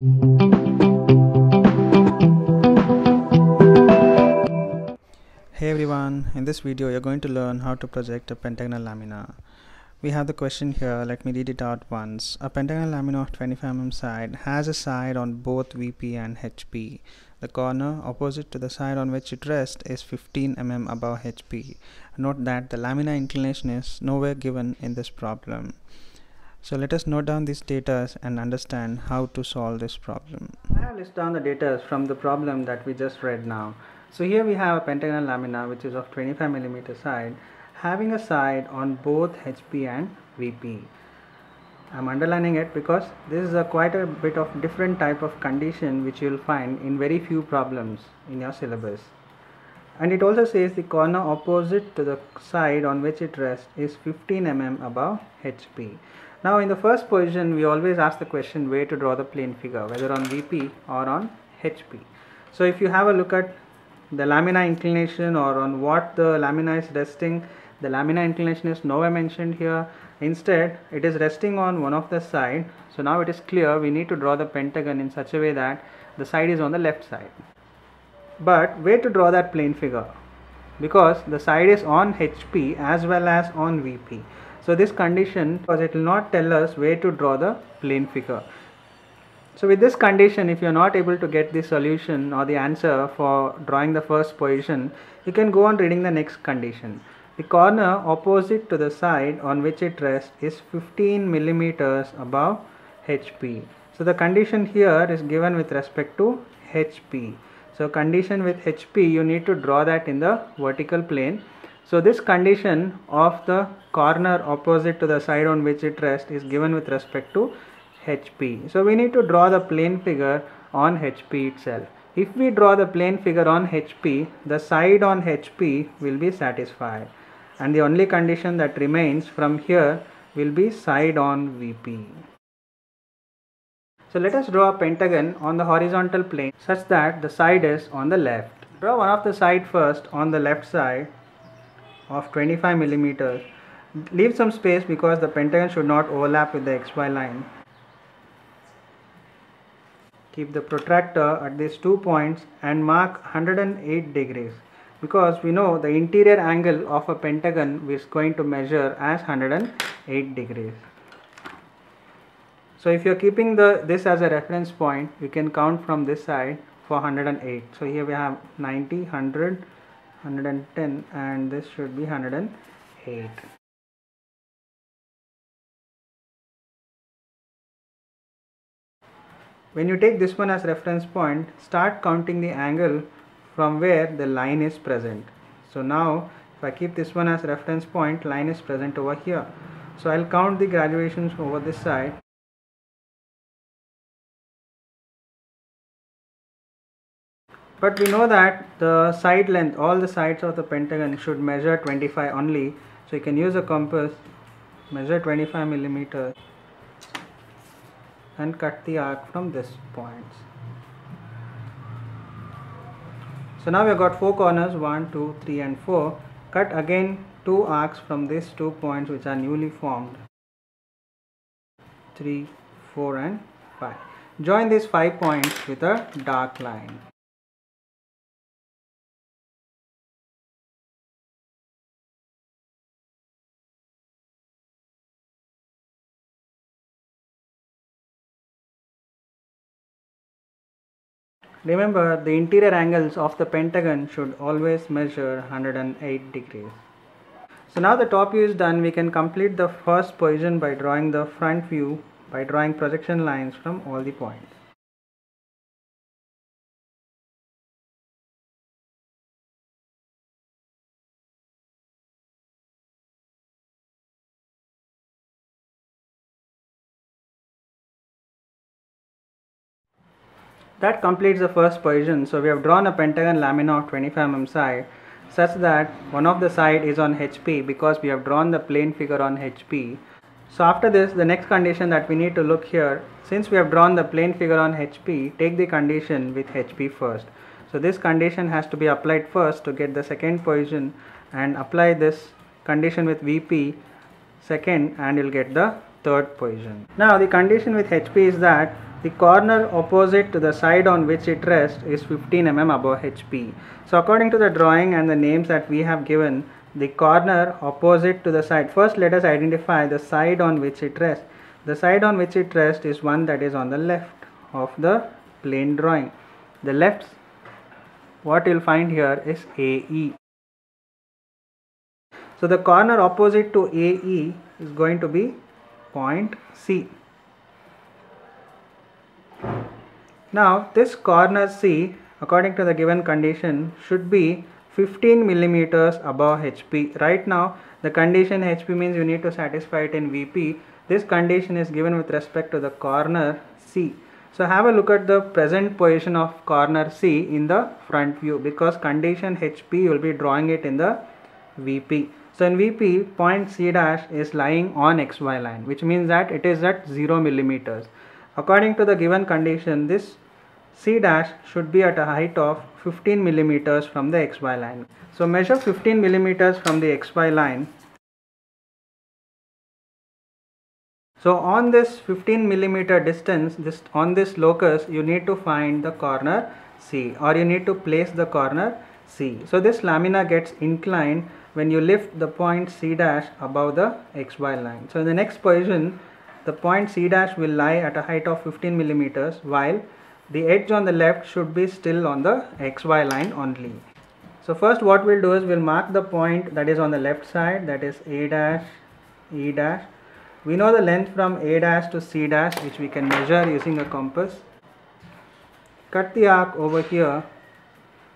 Hey everyone, in this video you're going to learn how to project a pentagonal lamina. We have the question here, let me read it out once. A pentagonal lamina of 25 mm side has a side on both VP and HP. The corner opposite to the side on which it rests is 15 mm above HP. Note that the lamina inclination is nowhere given in this problem. So let us note down these data and understand how to solve this problem. I have listed down the data from the problem that we just read now. So here we have a pentagonal lamina which is of 25 millimeter side having a side on both HP and VP. I'm underlining it because this is a quite a bit of different type of condition which you will find in very few problems in your syllabus. And it also says the corner opposite to the side on which it rests is 15 mm above HP. Now in the first position we always ask the question where to draw the plane figure whether on VP or on HP. So if you have a look at the lamina inclination or on what the lamina is resting the lamina inclination is nowhere mentioned here. Instead it is resting on one of the side. So now it is clear we need to draw the pentagon in such a way that the side is on the left side. But where to draw that plane figure? Because the side is on HP as well as on VP so this condition because it will not tell us where to draw the plane figure so with this condition, if you are not able to get the solution or the answer for drawing the first position, you can go on reading the next condition. The corner opposite to the side on which it rests is 15 millimeters above HP. So the condition here is given with respect to HP. So condition with HP, you need to draw that in the vertical plane. So this condition of the corner opposite to the side on which it rests is given with respect to HP. So we need to draw the plane figure on HP itself. If we draw the plane figure on HP, the side on HP will be satisfied. And the only condition that remains from here will be side on VP. So let us draw a pentagon on the horizontal plane such that the side is on the left. Draw one of the side first on the left side of 25 millimeters. Leave some space because the pentagon should not overlap with the XY line keep the protractor at these two points and mark 108 degrees because we know the interior angle of a pentagon is going to measure as 108 degrees. So if you are keeping the this as a reference point, you can count from this side for 108. So here we have 90, 100, 110 and this should be 108. When you take this one as reference point, start counting the angle from where the line is present. So now if I keep this one as reference point, line is present over here. So I'll count the graduations over this side. But we know that the side length, all the sides of the pentagon should measure 25 only. So you can use a compass, measure 25 millimeters and cut the arc from this point. So now we have got four corners 1, 2, 3 and 4. Cut again two arcs from these two points which are newly formed 3, 4 and 5. Join these 5 points with a dark line. Remember the interior angles of the pentagon should always measure 108 degrees. So now the top view is done we can complete the first position by drawing the front view by drawing projection lines from all the points. That completes the first position. So we have drawn a pentagon lamina of 25 mm side such that one of the side is on HP because we have drawn the plane figure on HP. So after this the next condition that we need to look here since we have drawn the plane figure on HP take the condition with HP first. So this condition has to be applied first to get the second position and apply this condition with VP second and you'll get the third position. Now the condition with HP is that the corner opposite to the side on which it rests is 15 mm above HP. So according to the drawing and the names that we have given, the corner opposite to the side, first let us identify the side on which it rests. The side on which it rests is one that is on the left of the plane drawing. The left, what you'll find here is AE. So the corner opposite to AE is going to be point C. Now this corner C according to the given condition should be 15 millimeters above HP. Right now the condition HP means you need to satisfy it in VP. This condition is given with respect to the corner C. So have a look at the present position of corner C in the front view because condition HP will be drawing it in the VP. So in VP point C dash is lying on XY line which means that it is at 0 millimeters. According to the given condition, this C dash should be at a height of 15 millimeters from the XY line. So measure 15 millimeters from the XY line. So on this 15 millimeter distance, this on this locus, you need to find the corner C or you need to place the corner C. So this lamina gets inclined when you lift the point C dash above the XY line. So in the next position, the point C dash will lie at a height of 15 millimeters while the edge on the left should be still on the XY line only. So first what we'll do is we'll mark the point that is on the left side that is A dash, E dash. We know the length from A dash to C dash which we can measure using a compass. Cut the arc over here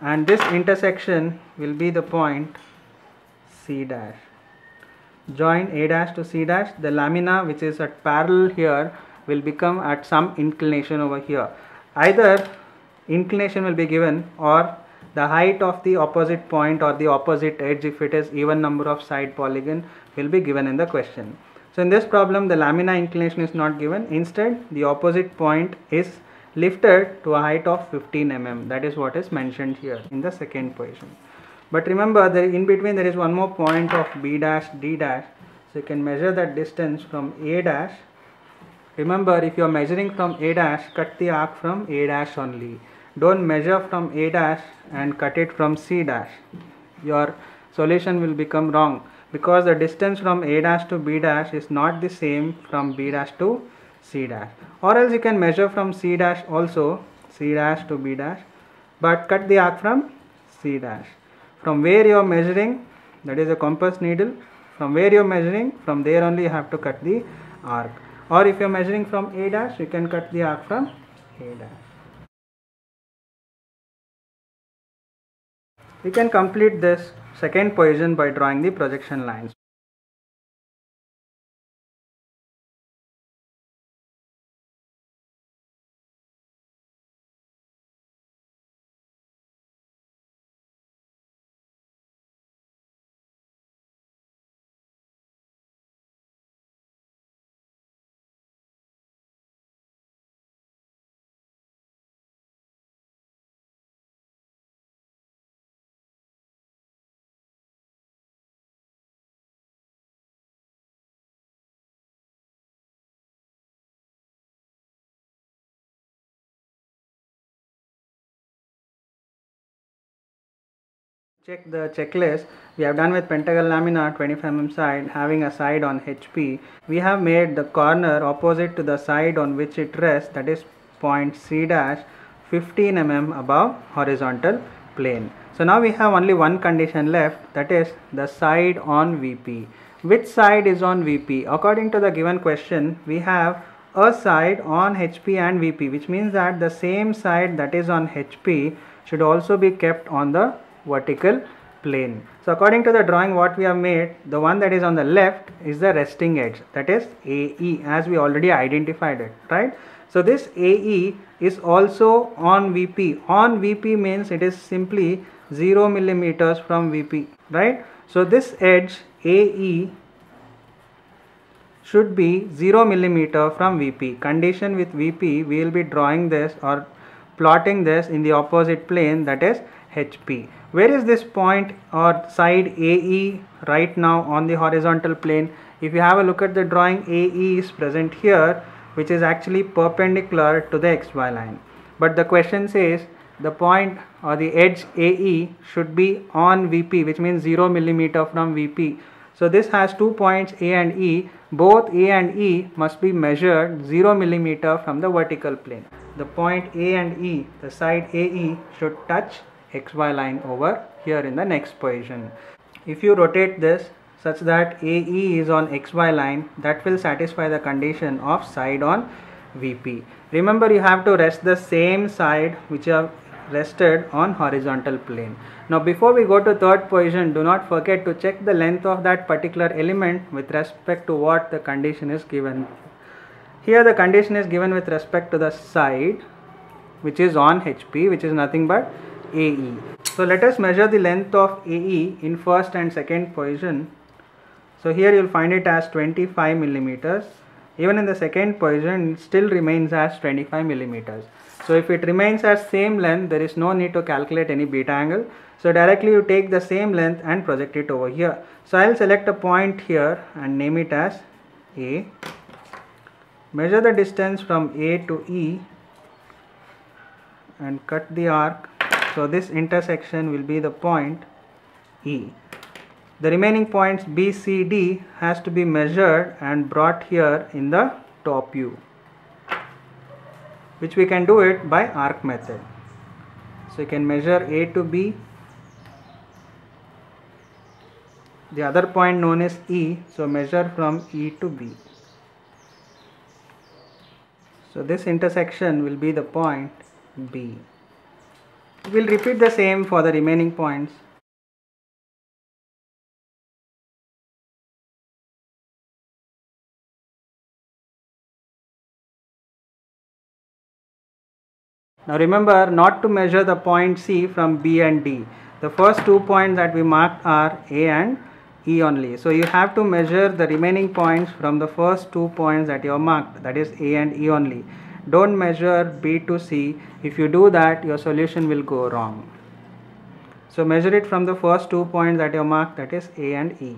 and this intersection will be the point C dash join A dash to C dash, the lamina which is at parallel here will become at some inclination over here. Either inclination will be given or the height of the opposite point or the opposite edge if it is even number of side polygon will be given in the question. So in this problem the lamina inclination is not given instead the opposite point is lifted to a height of 15 mm that is what is mentioned here in the second position. But remember in between there is one more point of B dash D dash. So you can measure that distance from A dash. Remember if you are measuring from A dash, cut the arc from A dash only. Don't measure from A dash and cut it from C dash. Your solution will become wrong because the distance from A dash to B dash is not the same from B dash to C dash. Or else you can measure from C dash also, C dash to B dash, but cut the arc from C dash from where you are measuring that is a compass needle from where you are measuring from there only you have to cut the arc or if you are measuring from A dash you can cut the arc from A dash. We can complete this second position by drawing the projection lines. Check the checklist. We have done with pentagon lamina 25 mm side having a side on HP we have made the corner opposite to the side on which it rests that is point C dash 15 mm above horizontal plane. So now we have only one condition left that is the side on VP which side is on VP according to the given question we have a side on HP and VP which means that the same side that is on HP should also be kept on the vertical plane. So according to the drawing what we have made, the one that is on the left is the resting edge that is AE as we already identified it, right? So this AE is also on VP. On VP means it is simply 0 millimeters from VP, right? So this edge AE should be 0 millimeter from VP. Condition with VP, we will be drawing this or plotting this in the opposite plane that is HP. Where is this point or side AE right now on the horizontal plane? If you have a look at the drawing, AE is present here. which is actually perpendicular to the xy line. But the question says the point or the edge AE should be on VP which means 0 millimeter from VP. So this has two points A and E. Both A and E must be measured 0 millimeter from the vertical plane. The point A and E, the side AE should touch XY line over here in the next position. If you rotate this such that AE is on XY line, that will satisfy the condition of side on VP. Remember you have to rest the same side which are rested on horizontal plane. Now before we go to third position, do not forget to check the length of that particular element with respect to what the condition is given. Here the condition is given with respect to the side which is on HP which is nothing but AE. So let us measure the length of AE in first and second position. So here you will find it as 25 millimeters. Even in the second position it still remains as 25 millimeters. So if it remains as same length, there is no need to calculate any beta angle. So directly you take the same length and project it over here. So I'll select a point here and name it as A. Measure the distance from A to E and cut the arc. So this intersection will be the point E. The remaining points B, C, D has to be measured and brought here in the top view which we can do it by arc method. So you can measure A to B. The other point known as E, so measure from E to B. So this intersection will be the point B. We will repeat the same for the remaining points. Now remember not to measure the point C from B and D. The first two points that we marked are A and E only. So you have to measure the remaining points from the first two points that you have marked that is A and E only. Don't measure B to C. If you do that your solution will go wrong. So measure it from the first two points that you marked that is A and E.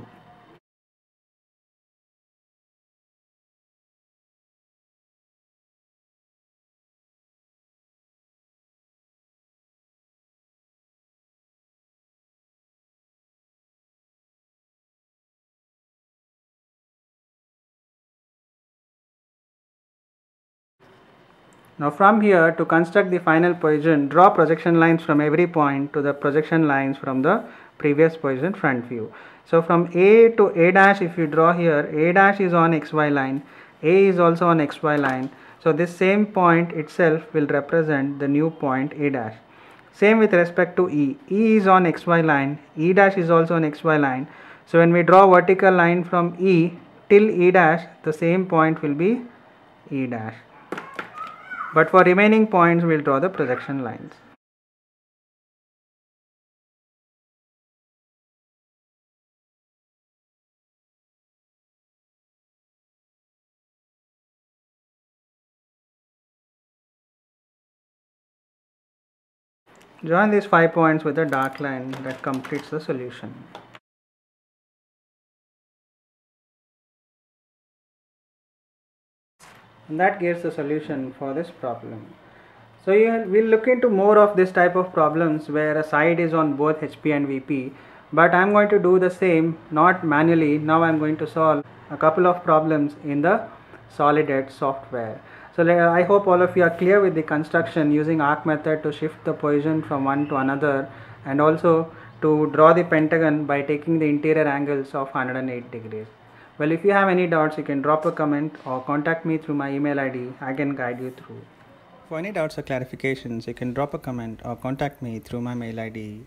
Now from here to construct the final position, draw projection lines from every point to the projection lines from the previous position front view. So from A to A dash if you draw here, A dash is on XY line, A is also on XY line. So this same point itself will represent the new point A dash. Same with respect to E. E is on XY line, E dash is also on XY line. So when we draw vertical line from E till E dash, the same point will be E dash but for remaining points we'll draw the projection lines. Join these 5 points with a dark line that completes the solution. And that gives the solution for this problem. So we'll look into more of this type of problems where a side is on both HP and VP but I'm going to do the same not manually now I'm going to solve a couple of problems in the solid edge software. So I hope all of you are clear with the construction using arc method to shift the position from one to another and also to draw the pentagon by taking the interior angles of 108 degrees. Well, if you have any doubts, you can drop a comment or contact me through my email ID. I can guide you through. For any doubts or clarifications, you can drop a comment or contact me through my mail ID.